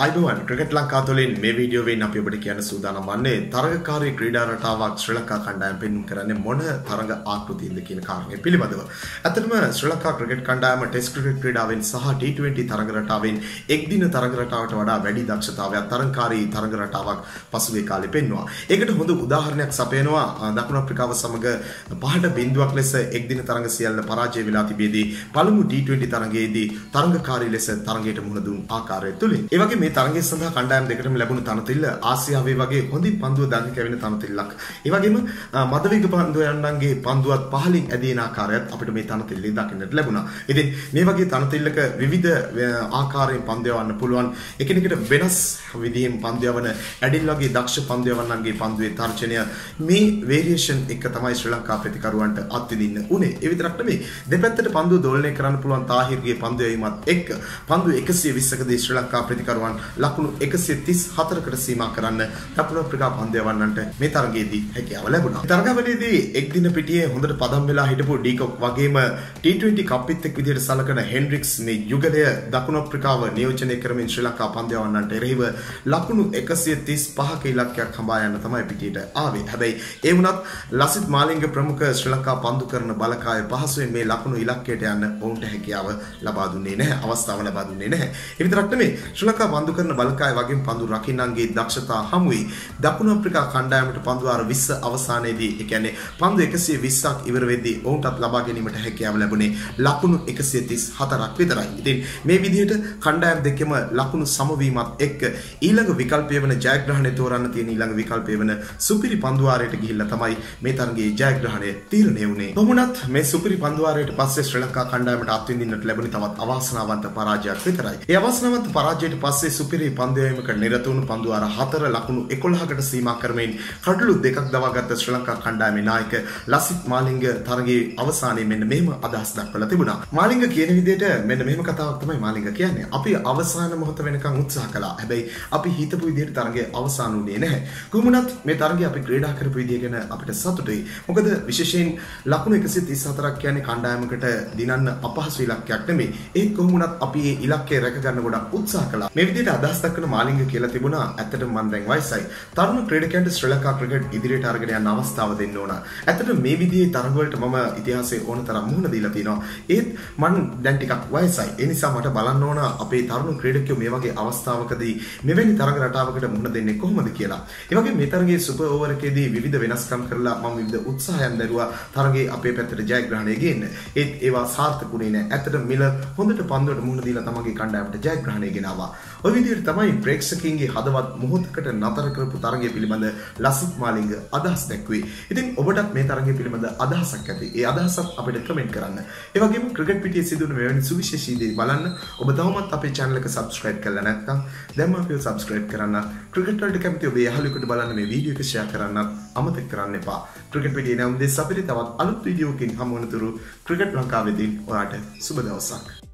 අයිබවන් cricket Lanka තුළින් මේ වීඩියෝවෙන් අපි ඔබට කියන්න සූදානම් වන්නේ තරගකාරී ක්‍රීඩා රටාවක් ශ්‍රී ලංකා කණ්ඩායම පෙන්නුම් කරන්නේ මොන තරග ආකෘතියද කියන කාරණය පිළිබඳව. ඇත්තටම ශ්‍රී ලංකා ක්‍රිකට් කණ්ඩායම ටෙස්ට් ක්‍රිකට් ක්‍රීඩාවෙන් සහ T20 තරග රටාවෙන් එක්දින තරග රටාවට වඩා වැඩි දක්ෂතාවයක් තරගකාරී තරග රටාවක් පසුගිය කාලේ පෙන්වුවා. ඒකට හොඳ උදාහරණයක් සපයනවා දකුණු අප්‍රිකාව සමග පහට බිඳුවක් ලෙස එක්දින තරග සියල්ල පරාජය වෙලා තිබෙදී පළමු T20 තරගයේදී තරගකාරී ලෙස තරගයට මුහුණ දුන් ආකාරය තුලින් ඒ වගේ මේ තරගය සඳහා කණ්ඩායම් දෙකටම ලැබුණු තනතිල්ල ආසියාවේ වගේ හොඳින් පන්දුව දඟ කැවෙන තනතිල්ලක්. ඒ වගේම මදවේග පන්දුව යන්නන්ගේ පන්දුවත් පහලින් ඇදෙන ආකාරයත් අපිට මේ තනතිල්ලේ දකින්නට ලැබුණා. ඉතින් මේ වගේ තනතිල්ලක විවිධ ආකාරයෙන් පන්දු යවන්න පුළුවන්. එකිනෙකට වෙනස් විදිහෙන් පන්දු යවන ඇඩිල් වගේ දක්ෂ පන්දු යවන්නන්ගේ පන්දුවේ තර්ජනය මේ වේරියේෂන් එක තමයි ශ්‍රී ලංකා ප්‍රතිකරුවන්ට අත්විඳින්න උනේ. ඒ විතරක් නෙමෙයි දෙපැත්තට පන්දුව දෝලනය කරන්න පුළුවන් තාහිර්ගේ පන්දු යවීමත් එක්ක පන්දු 120කදී ශ්‍රී ලංකා ප්‍රතිකරුවන් ලකුණු 134කට සීමා කරන්න දකුණු අප්‍රිකා පන්දයවන්නන්ට මේ තරගයේදී හැකියාව ලැබුණා. තරගවලදී එක් දින පිටියේ හොඳට පදම් වෙලා හිටපු ඩීකොක් වගේම T20 කප්පිත් එක් විදිහට සලකන හෙන්ඩ්‍රික්ස් මේ යුගලය දකුණු අප්‍රිකාව නියෝජනය කරමින් ශ්‍රී ලංකා පන්දයවන්නන්ට එරෙහිව ලකුණු 135ක ඉලක්කයක් හඹා යන්න තමයි පිටියට ආවේ. හැබැයි ඒ වුණත් ලසිත් මාලිංග ප්‍රමුඛ ශ්‍රී ලංකා පන්දු කරන බලකාය පහසුවෙන් මේ ලකුණු ඉලක්කයට යන්න ඔවුන්ට හැකියාව ලබා දුන්නේ නැහැ. අවස්ථාව ලබා දුන්නේ නැහැ. ඒ විතරක් නෙමෙයි ශ්‍රී ලංකා පන්දු කරන බලකාය වගේම පන්දු රකින්නන්ගේ දක්ෂතා හමුවේ දකුණු අප්‍රිකා කණ්ඩායමට පන්දු වාර 20 අවසානයේදී ඒ කියන්නේ පන්දු 120ක් ඉවර වෙද්දී ඔවුන්ටත් ලබා ගැනීමට හැකියාව ලැබුණේ ලකුණු 134ක් විතරයි. ඉතින් මේ විදිහට කණ්ඩායම් දෙකෙම ලකුණු සමවීමත් එක්ක ඊළඟ විකල්පය වන ජයග්‍රහණය තෝරන්න තියෙන ඊළඟ විකල්පය වන සුපිරි පන්දු වාරයට ගිහිල්ලා තමයි මේ තරගයේ ජයග්‍රහණය තීරණය වුණේ. කොහොමුණත් මේ සුපිරි පන්දු වාරයට පස්සේ ශ්‍රී ලංකා කණ්ඩායමට අත්විඳින්නට ලැබුණේ තවත් අවාසනාවන්ත පරාජයක් විතරයි. ඒ අවාසනාවන්ත පරාජයට පස්සේ සුපිරි පන්දුවීමක නිරත වුණු පන්දු වාර 4 ලකුණු 11කට සීමා කරමින් කඩලු දෙකක් දවාගත්ත ශ්‍රී ලංකා කණ්ඩායමේ නායක ලසිත් මාලිංග තරගයේ අවසානයේ මෙන්න මෙහෙම අදහස් දක්වලා තිබුණා. මාලිංග කියන විදිහට මෙන්න මෙහෙම කතාවක් තමයි මාලිංග කියන්නේ. අපි අවසාන මොහොත වෙනකන් උත්සාහ කළා. හැබැයි අපි හිතපු විදිහට තරගය අවසන් වුණේ නැහැ. කොහොමුණත් මේ තරගය අපි ක්‍රීඩා කරපු විදිය ගැන අපිට සතුටුයි. මොකද විශේෂයෙන් ලකුණු 134ක් කියන්නේ කණ්ඩායමකට දිනන්න අපහසු ඉලක්කයක් නෙමෙයි. ඒත් කොහොමුණත් අපි මේ ඉලක්කය රැක ගන්න ගොඩක් උත්සාහ කළා. මේ විදිහට අදහස් දක්වන මාලිංග කියලා තිබුණා. ඇත්තටම මම දැන් වයසයි. තරුණ ක්‍රීඩකයන්ට ශ්‍රී ලංකා ක්‍රිකට් ඉදිරියට අරගෙන යන්න අවස්ථාව දෙන්න ඕන. ඇත්තටම මේ විදිහේ තරග වලට මම ඉතිහාසයේ ඕන තරම් මුහුණ දීලා තිනවා. ඒත් මම දැන් ටිකක් වයසයි. ඒ නිසා මට බලන්න ඕන අපේ තරුණ ක්‍රීඩකයෝ මේ වගේ අවස්ථාවකදී මෙවැනි තරග රටාවකට මුහුණ දෙන්නේ කොහොමද කියලා. ඒ වගේ මේ තරගයේ සුපර් ඕවර් එකේදී විවිධ වෙනස්කම් කරලා මම විවිධ උත්සාහයන් දරුවා තරගයේ අපේ පැත්තට ජයග්‍රහණය ගේන්න. ඒත් ඒවා සාර්ථකුනේ නැහැ. ඇත්තට මිල හොඳට පන්දුවට මුහුණ දීලා තමන්ගේ කණ්ඩායමට ජයග්‍රහණය ගෙනාවා. ඔය විදිහට තමයි ප්‍රේක්ෂකයින්ගේ හදවත් මොහොතකට නතර කරපු තරගය පිළිබඳ ලසිත් මාලිංග අදහස් දැක්වේ. ඉතින් ඔබටත් මේ තරගය පිළිබඳ අදහසක් ඇති. ඒ අදහසත් අපිට කමෙන්ට් කරන්න. ඒ වගේම ක්‍රිකට් පිටියේ සිදුවන මෙවැනි සුවිශේෂී දේ බලන්න ඔබ තවමත් අපේ channel එක subscribe කරලා නැත්නම් දැන්ම අපිව subscribe කරන්න. ක්‍රිකට් වලට කැමති ඔබේ යහළුවෙකුට බලන්න මේ වීඩියෝ එක share කරන්නත් අමතක කරන්න එපා. ක්‍රිකට් පිටියේ නම් දෙස් අපිට තවත් අලුත් වීඩියෝකින් හමු වෙනතුරු ක්‍රිකට් ලංකාවේදී ඔයාට සුබ දවසක්.